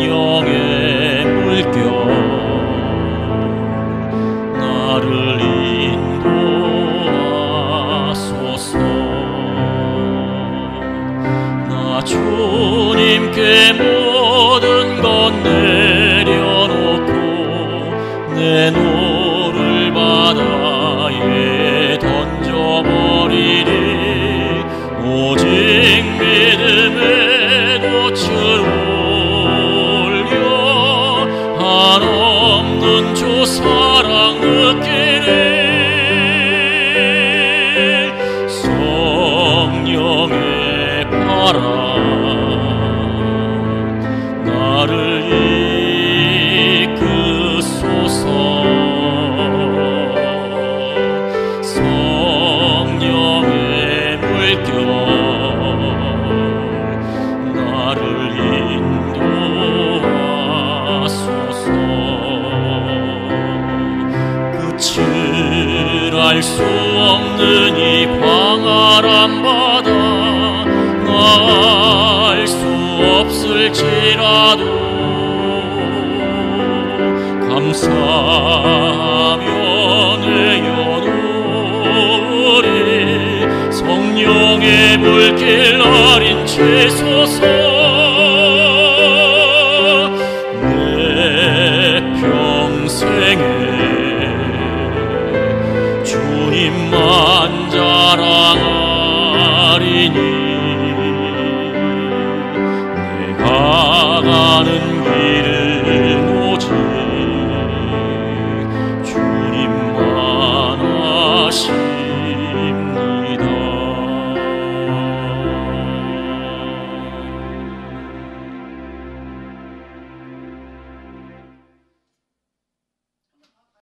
성령의 물결 나를 나 주님께 모든 것 내려놓고 내노 바람 나를 이끄소서. 성령의 물결 나를 인도하소서. 끝을 알 수 없는 이 광활한 바다. 나 알 수 없을지라도 감사하며 내어놓으리 성령의 물길 어린 채소서 주님만 자랑하리니 가는 길은